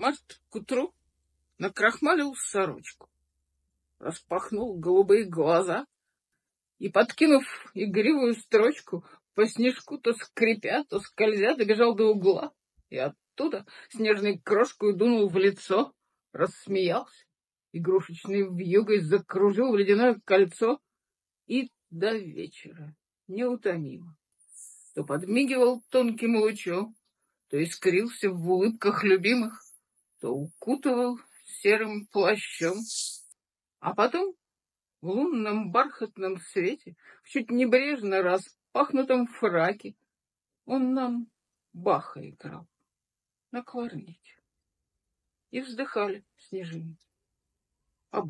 Март к утру накрахмалил сорочку, распахнул голубые глаза и, подкинув игривую строчку, по снежку то скрипя, то скользя, добежал до угла и оттуда снежной крошкой дунул в лицо, рассмеялся, игрушечной вьюгой закружил в ледяное кольцо и до вечера неутомимо. То подмигивал тонким лучом, то искрился в улыбках любимых, то укутывал серым плащом, а потом в лунном бархатном свете, в чуть небрежно распахнутом фраке, он нам Баха играл на кларнете. И вздыхали снежинки о.